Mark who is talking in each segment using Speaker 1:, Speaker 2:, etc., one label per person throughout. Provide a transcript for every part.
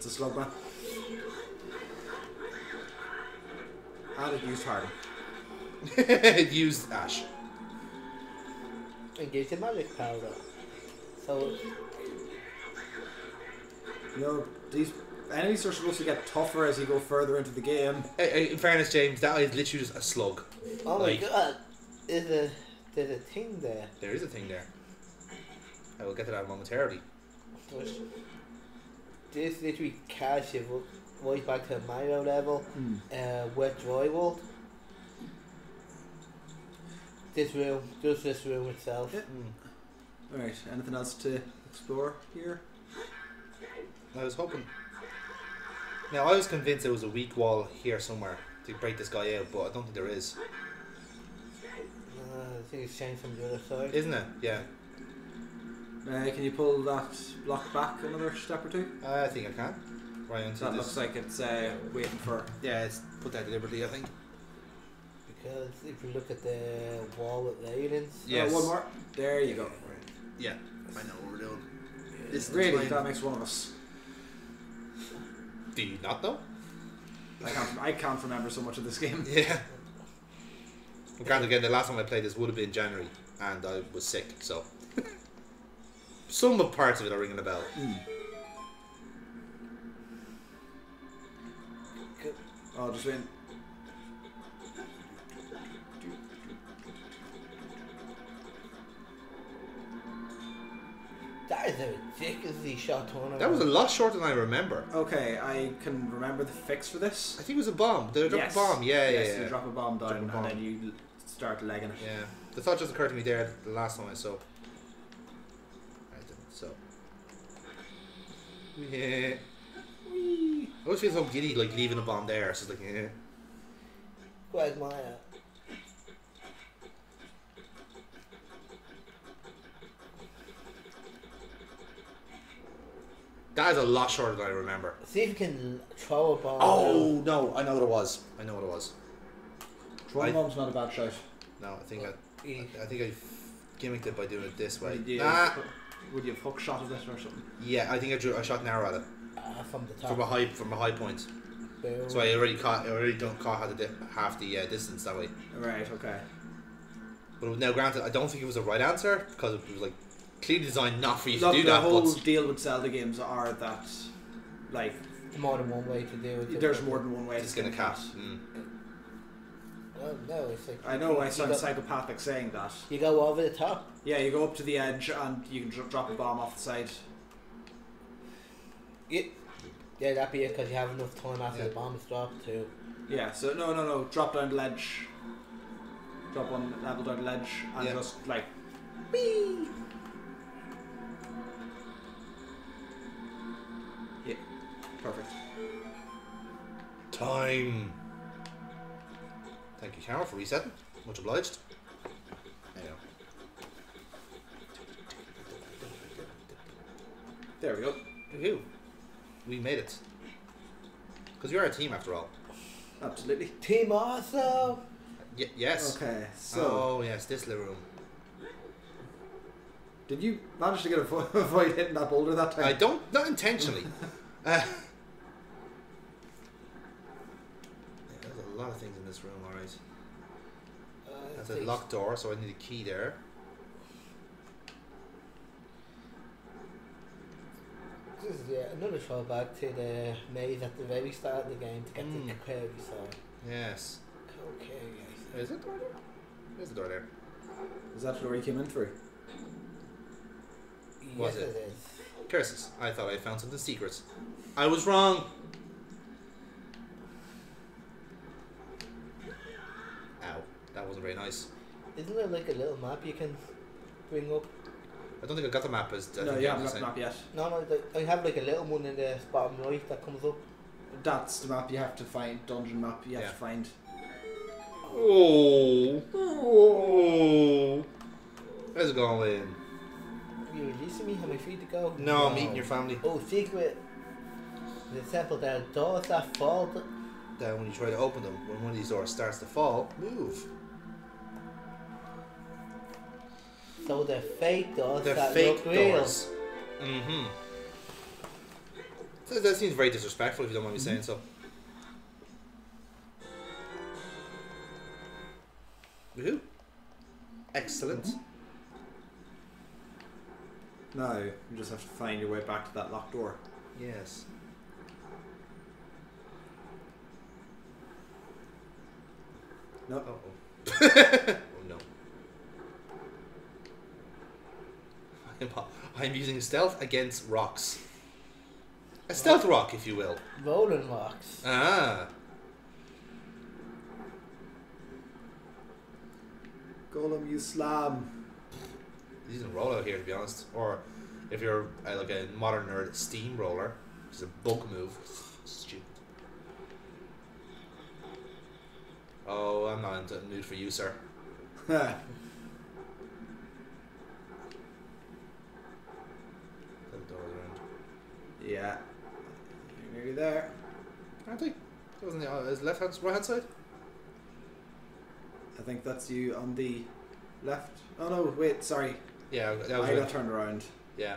Speaker 1: It's a slug man. And it used Hardy.
Speaker 2: it used Ash.
Speaker 3: And gives you magic powder. So
Speaker 1: You know, these enemies are supposed to get tougher as you go further into the game.
Speaker 2: Hey, hey, In fairness, James, that is literally just a slug.
Speaker 3: Oh
Speaker 2: Like-
Speaker 3: my god. Is a there's a thing there.
Speaker 2: There is a thing there. I will get to that momentarily.
Speaker 3: But this literally cash you right back to Mario level. Uh wet dry world. This room, just this room itself.
Speaker 1: Yeah. Alright, anything else to explore here?
Speaker 2: I was hoping. Now, I was convinced there was a weak wall here somewhere to break this guy out, but I don't think there is.
Speaker 3: Uh, I think it's changed from the other side.
Speaker 2: Isn't it? Yeah.
Speaker 1: Uh, can you pull that block back another step or two?
Speaker 2: I think I can. Right into
Speaker 1: That
Speaker 2: this.
Speaker 1: looks like it's uh, waiting for.
Speaker 2: Yeah, it's put that deliberately, I think.
Speaker 3: Because if you look at the wall with railings,
Speaker 2: Yes.
Speaker 1: Oh, one more. There you go.
Speaker 2: Yeah. I know what we're doing. This is
Speaker 1: Really,
Speaker 2: fine.
Speaker 1: that makes one of us.
Speaker 2: Do you not though?
Speaker 1: I can't. I can't remember so much of this game.
Speaker 2: Yeah. Well, granted, again, the last time I played this would have been January, and I was sick, so. Some of parts of it are ringing a bell.
Speaker 1: Oh, just wait.
Speaker 3: that is a ridiculously short turnaround.
Speaker 2: That was a lot shorter than I remember.
Speaker 1: Okay, I can remember the fix for this.
Speaker 2: I think it was a bomb. Did I drop
Speaker 1: Yes.
Speaker 2: a bomb? Yeah,
Speaker 1: yes,
Speaker 2: yeah, yeah.
Speaker 1: you drop a bomb
Speaker 2: Drop a
Speaker 1: down
Speaker 2: bomb.
Speaker 1: and then you start legging it.
Speaker 2: Yeah, the thought just occurred to me there the last time I saw. I didn't. So. Yeah. I always feel so giddy, like leaving a bomb there. It's just like, yeah.
Speaker 3: Quagmire.
Speaker 2: That is a lot shorter than I remember.
Speaker 3: See if you can throw a bomb.
Speaker 2: Oh no, I know what it was. I know what it was.
Speaker 1: Throwing
Speaker 2: I-
Speaker 1: bomb's not a bad shout.
Speaker 2: No, I think I,
Speaker 3: Yeah.
Speaker 2: I think I gimmicked it by doing it this way.
Speaker 1: Would you,
Speaker 2: Nah.
Speaker 1: Would you have hook shot of it or something?
Speaker 2: Yeah, I think I drew. I shot narrow at it
Speaker 3: Uh, from the top.
Speaker 2: from a high from a high point.
Speaker 3: Boom.
Speaker 2: So I already caught. I already don't caught half the di- half the uh, distance that way.
Speaker 1: Right. Okay.
Speaker 2: But now, granted, I don't think it was the right answer because it was like clearly designed not for you
Speaker 1: Look,
Speaker 2: to do
Speaker 1: the
Speaker 2: that.
Speaker 1: whole
Speaker 2: But
Speaker 1: deal with Zelda games are that, like,
Speaker 3: more than one way to do it.
Speaker 1: there's more than one way
Speaker 2: it's
Speaker 1: to
Speaker 2: gonna
Speaker 1: a
Speaker 2: cat.
Speaker 1: cat.
Speaker 2: Mm.
Speaker 3: Well, no, it's like
Speaker 1: I know I
Speaker 3: you
Speaker 1: sound
Speaker 3: go,
Speaker 1: psychopathic saying that.
Speaker 3: you go over the top.
Speaker 1: Yeah, you go up to the edge and you can dro- drop a bomb off the side.
Speaker 3: Yeah, yeah, that'd be it because you have enough time after
Speaker 2: Yeah.
Speaker 3: the bomb's dropped to.
Speaker 1: Yeah, so no, no, no. Drop down the ledge. Drop one level down the ledge and
Speaker 2: Yeah.
Speaker 1: just like. Yeah, perfect.
Speaker 2: Time. You, for resetting. Much obliged. There you go.
Speaker 1: There we go.
Speaker 2: Woohoo. We made it. Because we are a team after all.
Speaker 1: Absolutely.
Speaker 3: Team awesome.
Speaker 2: Y- yes.
Speaker 1: Okay, so
Speaker 2: oh yes, this little room.
Speaker 1: did you manage to get a avoid hitting that boulder that time?
Speaker 2: I don't, not intentionally. uh, there's a lot of things in this room. All right.
Speaker 3: Uh,
Speaker 2: That's a locked door, so I need a key there.
Speaker 3: This is yeah, another throwback to the maze at the very start of the game to get
Speaker 2: Mm.
Speaker 3: the Kokiri Sword.
Speaker 2: Yes.
Speaker 3: Okay, guys.
Speaker 2: Is it door there? There's a door there.
Speaker 1: Is that where you came in through?
Speaker 2: Was
Speaker 3: yes,
Speaker 2: it?
Speaker 3: it is.
Speaker 2: Curses. I thought I found something secret. I was wrong. Ow. That wasn't very nice.
Speaker 3: Isn't there like a little map you can bring up?
Speaker 2: I don't think I got the map. As I
Speaker 1: no,
Speaker 2: think
Speaker 1: you haven't got the map yet.
Speaker 3: No, no, like, I have like a little one in the bottom right that comes up.
Speaker 1: That's the map you have to find. Dungeon map you have
Speaker 2: Yeah.
Speaker 1: to find.
Speaker 2: Oh. Oh. How's it going?
Speaker 3: Are you releasing me? Am I free to go?
Speaker 2: No, I'm eating your family.
Speaker 3: Oh, secret. The temple there, doors that fall.
Speaker 2: Then when you try to open them, when one of these doors starts to fall, move.
Speaker 3: So they're fake doors
Speaker 2: They're
Speaker 3: that
Speaker 2: fake
Speaker 3: look real.
Speaker 2: doors. Mm-hmm. That, that seems very disrespectful if you don't mind me saying so. Woohoo. Excellent.
Speaker 1: No, you just have to find your way back to that locked door.
Speaker 2: Yes.
Speaker 1: No.
Speaker 2: Uh oh. oh no. I'm, I'm using stealth against rocks. A stealth rock, if you will.
Speaker 3: Rolling rocks.
Speaker 2: Ah.
Speaker 1: Golem, you slam.
Speaker 2: He's using roll out here, to be honest. Or if you're uh, like a modern nerd, steamroller, which is a bulk move. Stupid. Oh, I'm not in the mood for you, sir. The door's around.
Speaker 1: Yeah. You're nearly there.
Speaker 2: Aren't they? Wasn't the uh, his left hand, right hand side?
Speaker 1: I think that's you on the left. Oh no, wait, sorry.
Speaker 2: Yeah, that was
Speaker 1: I
Speaker 2: right.
Speaker 1: got turned around.
Speaker 2: Yeah,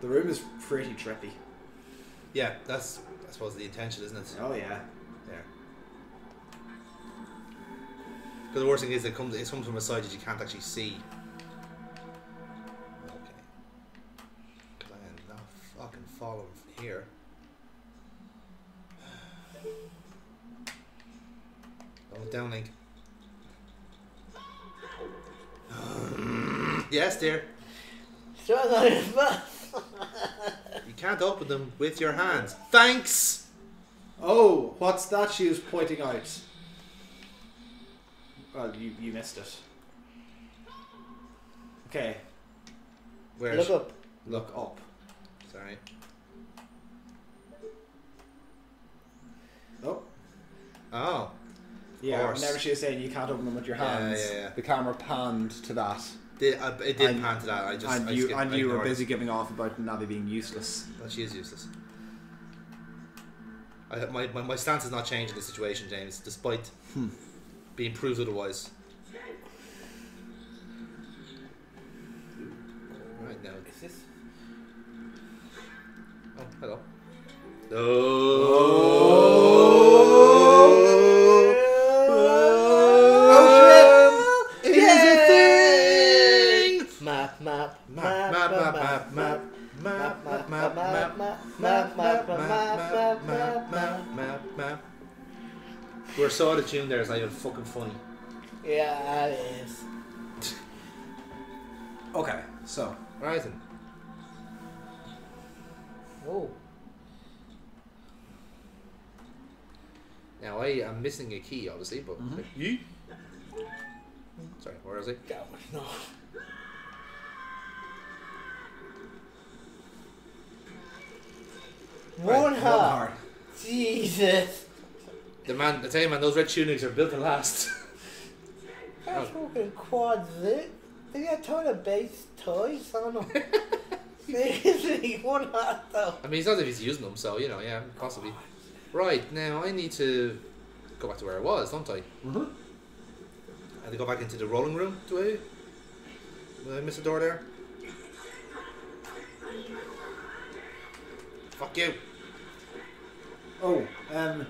Speaker 1: The room is pretty trippy.
Speaker 2: yeah. That's I suppose the intention, isn't it?
Speaker 1: Oh yeah.
Speaker 2: Yeah. Because the worst thing is it comes it comes from a side that you can't actually see. Here? Oh, down link. yes, dear. You can't open them with your hands. Thanks.
Speaker 1: Oh, what's that she was pointing out? Well, you, you missed it. Okay,
Speaker 2: Where?
Speaker 3: Look up.
Speaker 1: look up.
Speaker 2: Sorry.
Speaker 1: Oh,
Speaker 2: Oh.
Speaker 1: yeah.
Speaker 2: course.
Speaker 1: Whenever she was saying you can't open them with your
Speaker 2: Yeah,
Speaker 1: hands,
Speaker 2: yeah, yeah.
Speaker 1: the camera panned to that,
Speaker 2: Did, uh, it did
Speaker 1: And-
Speaker 2: pan to that. I just.
Speaker 1: and
Speaker 2: I
Speaker 1: you
Speaker 2: skipped-
Speaker 1: and you were busy giving off about Navi being useless.
Speaker 2: Well, she is useless. I, my, my, my stance has not changed in this situation, James, despite
Speaker 1: Hmm.
Speaker 2: being proved otherwise. Right now.
Speaker 3: Is this?
Speaker 2: Oh, hello.
Speaker 3: Oh
Speaker 2: We're so out tune there, it's not even fucking funny.
Speaker 3: Yeah, it is.
Speaker 1: Okay, so
Speaker 2: Right then.
Speaker 3: Oh,
Speaker 2: Now I am missing a key, obviously, but
Speaker 1: Mhm.
Speaker 2: Yee. Sorry, where is he?
Speaker 3: that was not.
Speaker 2: Right,
Speaker 3: One
Speaker 1: one
Speaker 3: heart.
Speaker 1: heart.
Speaker 3: Jesus.
Speaker 2: The man, I tell you, man, those red tunics are built to last.
Speaker 3: That's fucking quad zip. They got ton of base toys on them. Seriously, one heart though.
Speaker 2: I mean, it's not as if he's using them, so you know, yeah, possibly. Right now, I need to go back to where I was, don't I?
Speaker 1: Mm-hmm.
Speaker 2: I have to go back into the rolling room. Do I? Did I miss a door there? Fuck you.
Speaker 1: Oh, um,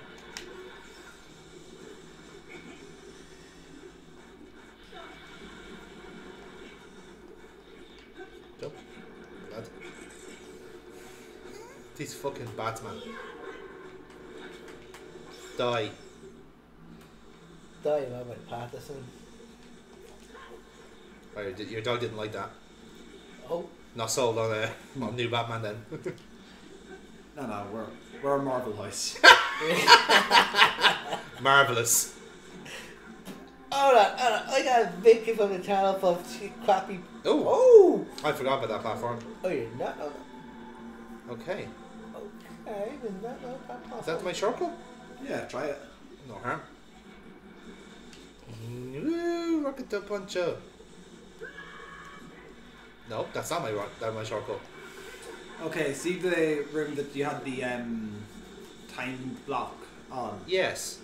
Speaker 2: Jump. Lad. These fucking Batman. Die.
Speaker 3: Die Robert Pattinson.
Speaker 2: Oh, your, your dog didn't like that.
Speaker 3: Oh,
Speaker 2: Not sold on a on new Batman then.
Speaker 1: no, no, we're we're a Marvel house.
Speaker 2: Marvelous.
Speaker 3: hold on, hold on. I got a Vicky from the channel for ch- crappy.
Speaker 2: Oh,
Speaker 3: Oh,
Speaker 2: I forgot about that platform.
Speaker 3: oh, you're not.
Speaker 2: Okay,
Speaker 3: okay, you're not. That
Speaker 2: is that my shortcut?
Speaker 1: yeah, try it.
Speaker 2: No harm. Woo, rocket the puncher. No, that's not my rock. That's my shortcut.
Speaker 1: Okay, see the room that you had the um, time block on.
Speaker 2: Yes.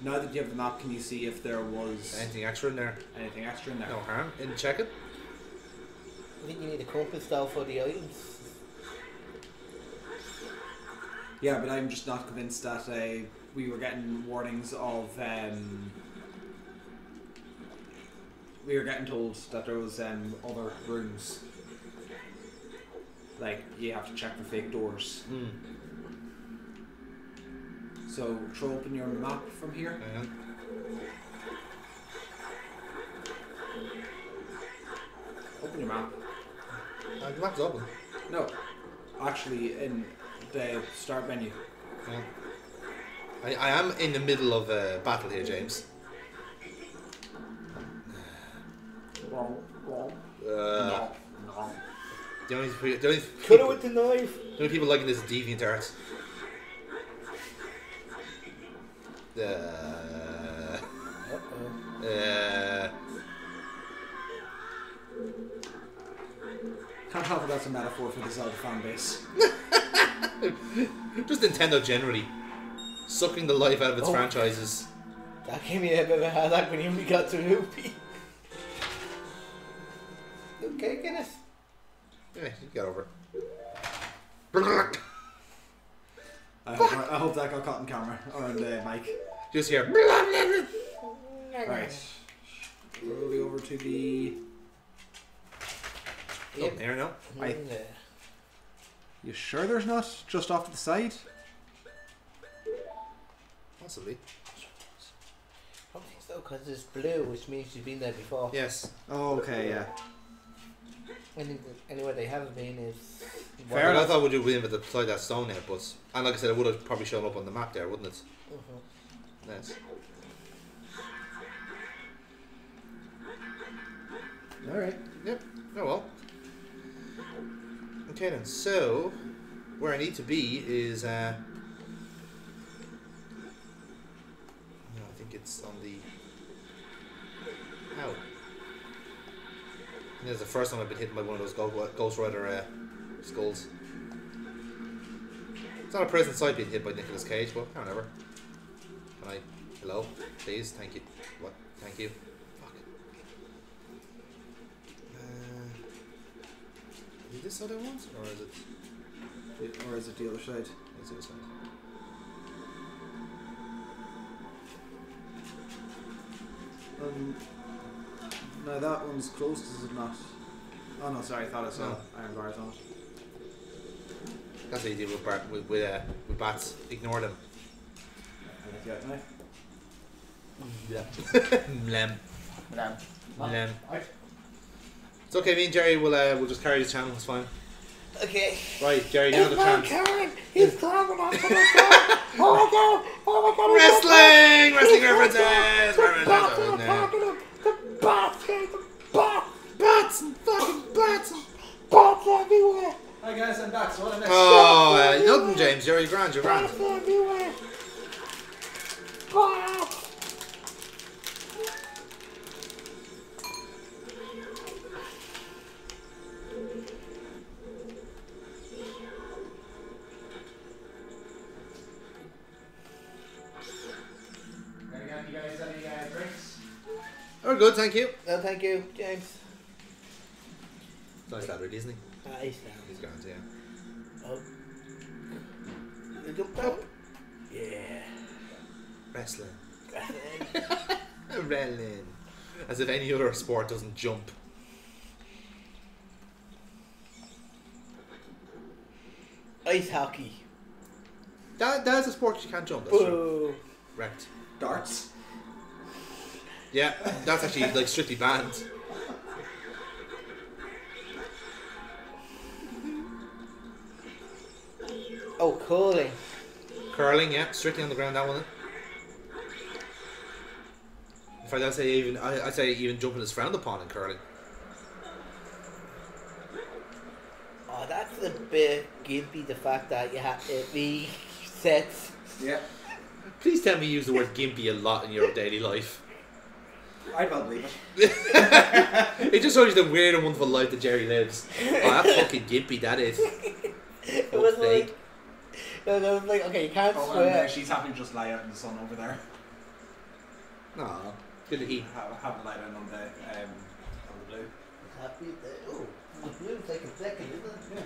Speaker 1: Now that you have the map, can you see if there was
Speaker 2: Anything extra in there?
Speaker 1: anything extra in there?
Speaker 2: No harm in it.
Speaker 3: I think you need a compass though for the items.
Speaker 1: Yeah, but I'm just not convinced that uh, we were getting warnings of. Um, we were getting told that there was um, other rooms. Like you have to check for fake doors.
Speaker 2: Hmm.
Speaker 1: So throw open your map from here. Open your map.
Speaker 2: Uh, the map's open.
Speaker 1: No, actually in the start menu.
Speaker 2: Hang on. I, I am in the middle of a battle here, James. Uh,
Speaker 1: no, no.
Speaker 2: the only, the only,
Speaker 3: Cut it
Speaker 2: people,
Speaker 3: with the knife.
Speaker 2: the only people liking this is Deviant Art. Uh,
Speaker 3: Uh-oh.
Speaker 2: uh,
Speaker 1: Can't help it that's a metaphor for the Zelda fan base.
Speaker 2: just Nintendo generally. Sucking the life out of its
Speaker 3: Oh.
Speaker 2: franchises.
Speaker 3: That gave me a bit of a headache when you only got to Loopy. Okay, Guinness.
Speaker 2: Yeah, you get over it.
Speaker 1: I hope, I hope that got caught in camera or on the mic.
Speaker 2: Just here.
Speaker 1: Right. Rolling over to the.
Speaker 3: Yep.
Speaker 2: Oh, there now.
Speaker 1: I-
Speaker 3: yeah.
Speaker 1: You sure there's not just off to the side?
Speaker 2: Possibly.
Speaker 3: I don't think so, because it's blue, which means you've been there before.
Speaker 2: Yes.
Speaker 1: Oh, okay, yeah.
Speaker 3: Any, anywhere they haven't been is.
Speaker 1: Fair
Speaker 2: Well, I thought we'd have been beside that stone there, but and like I said, it would have probably shown up on the map there, wouldn't it?
Speaker 3: Mhm.
Speaker 2: Yes.
Speaker 1: All right.
Speaker 2: Yep. Oh well. Okay then. So, where I need to be is. uh No, I think it's on the. How? This is the first time I've been hit by one of those Ghost Rider uh, skulls. It's not a present sight being hit by Nicolas Cage, but whatever. Can I? Hello, please, thank you. What? Thank you. Fuck. Uh, is it this side I want, or is it?
Speaker 1: Or is it the other side?
Speaker 2: It's this side.
Speaker 1: Um, no, that one's closed, is it not? Oh no, sorry, I thought I saw
Speaker 2: No.
Speaker 1: iron bars on it.
Speaker 2: That's what you do with, bar- with, with, uh, with bats. Ignore them.
Speaker 1: I think you have a knife.
Speaker 2: Yeah. Lem.
Speaker 1: Lamb.
Speaker 2: Lem.
Speaker 1: Right.
Speaker 2: It's okay, me and Jerry will uh, we'll just carry this channel, it's fine.
Speaker 3: Okay.
Speaker 2: Right, Jerry, now the chance.
Speaker 3: Karen! He's climbing onto the top! Oh my god! Oh my god!
Speaker 2: Wrestling! Wrestling references!
Speaker 3: The bats are
Speaker 2: References!
Speaker 3: attacking him! The bats! guys, The bats!
Speaker 2: Bats and fucking bats! and-
Speaker 3: Bats everywhere!
Speaker 1: Hi guys, I'm back. So what I missed?
Speaker 2: Oh, uh, nothing, James. Jerry, you're grand, you're grand.
Speaker 3: Bats everywhere! Bats!
Speaker 2: We're good, thank you.
Speaker 3: No, thank you, James.
Speaker 2: Nice lad, really, isn't he?
Speaker 3: Nice
Speaker 2: He's grand, yeah.
Speaker 3: Oh. You jump up? Yeah.
Speaker 2: Wrestling. Wrestling. As if any other sport doesn't jump.
Speaker 3: Ice hockey.
Speaker 2: That, that's a sport you can't jump, that's true. Wrecked.
Speaker 1: Darts.
Speaker 2: Yeah, that's actually like strictly banned.
Speaker 3: Oh, curling.
Speaker 2: Curling, yeah, strictly on the ground, that one. In fact, I'd say even I, I'd say even jumping is frowned upon in curling.
Speaker 3: Oh, that's a bit gimpy, the fact that you have to be sets.
Speaker 1: Yeah.
Speaker 2: Please tell me you use the word gimpy a lot in your daily life.
Speaker 1: I'd well believe it.
Speaker 2: It just shows you the weird and wonderful life that Jerry lives. Oh, that's fucking gimpy, that is.
Speaker 3: It was
Speaker 2: Fuck's
Speaker 3: like, no, no, it was like, okay, you can't
Speaker 1: Oh, and uh,
Speaker 3: swear.
Speaker 1: she's happy to just lie out in the sun over there.
Speaker 2: Aw, good to eat.
Speaker 1: Have, have a lie down on the um, on the blue.
Speaker 3: Happy that, oh, the blue's like a second, isn't it?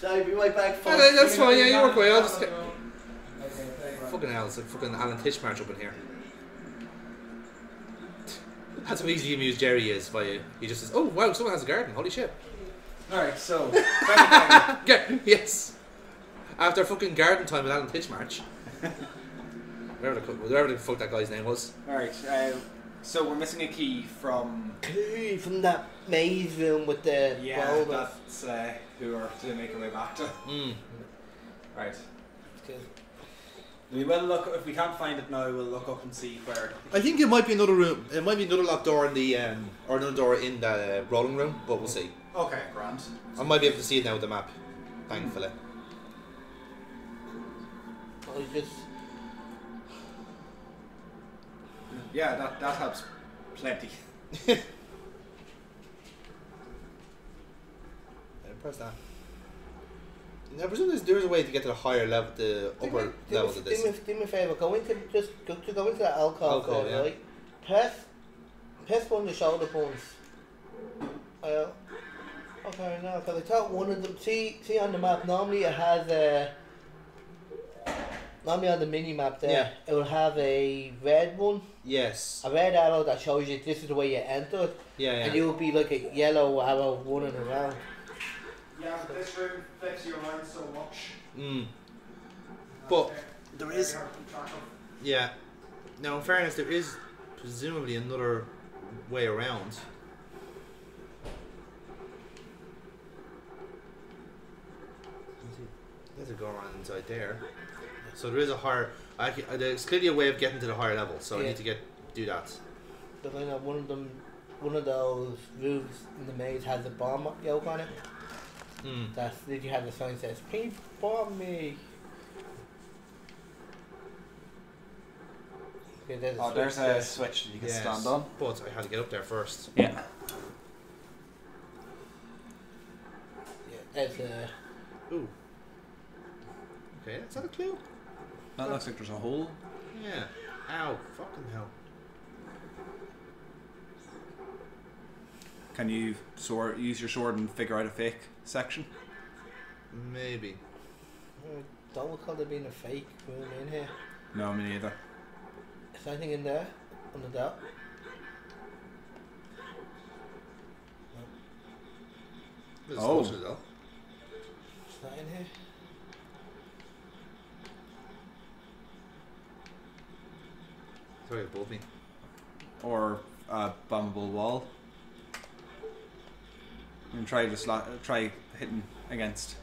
Speaker 3: Sorry, be right back.
Speaker 2: Yeah,
Speaker 3: folks.
Speaker 2: that's fine, yeah, you work away. I'll just.
Speaker 4: Okay,
Speaker 2: Fucking hell, it's like fucking Alan Titchmarsh up in here. That's how easy amused Jerry is by you. He just says, "Oh wow, someone has a garden. Holy shit!"
Speaker 4: Alright, so. Friendly
Speaker 2: Yeah, yes. After fucking garden time with Alan Titchmarsh. whatever the, whatever the fuck that guy's name was.
Speaker 1: Alright, uh, so we're missing a key from.
Speaker 3: Key from that maze room with the
Speaker 1: Yeah,
Speaker 3: boulders.
Speaker 1: that's uh, who we're to make our way back to.
Speaker 2: Mm.
Speaker 1: Right. We will look, if we can't find it now, we'll look up and see where.
Speaker 2: I think it might be another room. It might be another locked door in the um, or another door in the uh, rolling room, but we'll see.
Speaker 1: Okay, grand.
Speaker 2: I might be able to see it now with the map. Thankfully.
Speaker 3: I just
Speaker 1: Yeah, that, that helps plenty.
Speaker 2: Yeah, press that. I presume there's, there's a way to get to the higher level, the
Speaker 3: do
Speaker 2: upper
Speaker 3: me,
Speaker 2: levels
Speaker 3: me,
Speaker 2: of this.
Speaker 3: do, me, do me a favour. Go into just go, to go into that alcohol
Speaker 2: Okay,
Speaker 3: code,
Speaker 2: yeah.
Speaker 3: right? Press press one of the shoulder buttons. Uh, okay, now because I thought one of them. See, see on the map. Normally it has a. Normally on the mini map there,
Speaker 2: Yeah.
Speaker 3: it will have a red one,
Speaker 2: Yes.
Speaker 3: a red arrow that shows you this is the way you enter it,
Speaker 2: Yeah,
Speaker 3: and
Speaker 2: yeah.
Speaker 3: you will be like a yellow arrow running around.
Speaker 1: Yeah, but this room flips your mind so much.
Speaker 2: Mm. But there is, yeah. Now, in fairness, there is presumably another way around. There's a go around inside there. So there is a higher. I can, uh, there's clearly a way of getting to the higher level. So I need to get do that.
Speaker 3: But I know one of them, one of those roofs in the maze has a bomb yoke on it.
Speaker 2: Mm.
Speaker 3: That's did you have the sign that says "Please bomb me." Okay, there's a
Speaker 1: Oh, there's
Speaker 3: switch
Speaker 1: a
Speaker 3: there.
Speaker 1: switch you can
Speaker 2: Yes,
Speaker 1: stand on.
Speaker 2: But I had to get up there first.
Speaker 1: Yeah.
Speaker 3: Yeah, there's a.
Speaker 2: Ooh. Okay, is that a clue?
Speaker 1: That looks like there's a hole.
Speaker 2: Yeah. Ow. Fucking hell.
Speaker 1: Can you sword, use your sword and figure out a fake section?
Speaker 2: Maybe.
Speaker 3: uh, Don't recall there being a fake room in here.
Speaker 1: No, me neither.
Speaker 3: Is anything in there? Under that?
Speaker 2: There's
Speaker 1: Oh.
Speaker 2: though.
Speaker 3: Is that in here?
Speaker 2: Sorry, above me.
Speaker 1: Or a bombable wall. And try to slot, try hitting against.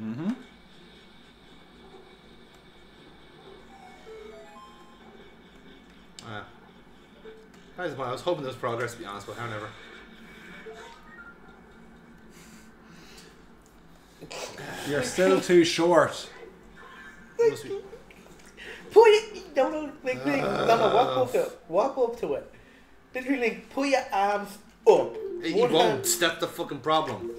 Speaker 1: Mm-hmm.
Speaker 2: Was. I was hoping there was progress, to be honest, but however.
Speaker 1: You're still too short.
Speaker 2: Must be.
Speaker 3: Put it. No, no, like, like, no, no, walk
Speaker 2: Uh.
Speaker 3: up to it. Walk up to it. Literally, like, put your arms up.
Speaker 2: He
Speaker 3: One
Speaker 2: won't.
Speaker 3: hand-
Speaker 2: That's the fucking problem.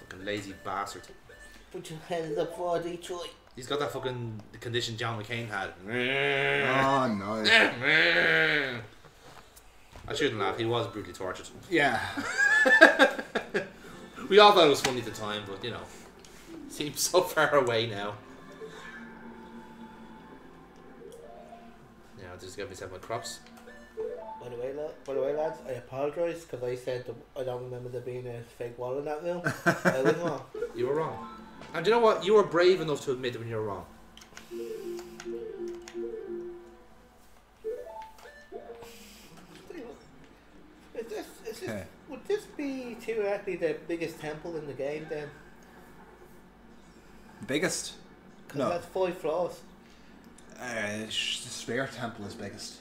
Speaker 2: Fucking lazy bastard.
Speaker 3: Put your hands up for Detroit.
Speaker 2: He's got that fucking condition John McCain had.
Speaker 1: Oh no.
Speaker 2: I shouldn't laugh. He was brutally tortured.
Speaker 1: Yeah.
Speaker 2: We all thought it was funny at the time, but you know, seems so far away now. Yeah, I just got myself my crops.
Speaker 3: By the way, lad, by the way, lads, I apologise because I said that I don't remember there being a fake wall in that room. I was wrong.
Speaker 2: You were wrong. And do you know what? You were brave enough to admit when you were wrong.
Speaker 3: Is this, is this,
Speaker 1: Okay.
Speaker 3: would this be theoretically the biggest temple in the game then?
Speaker 1: Biggest?
Speaker 3: Because
Speaker 1: No.
Speaker 3: that's five floors.
Speaker 1: Uh, the Spirit Temple is biggest.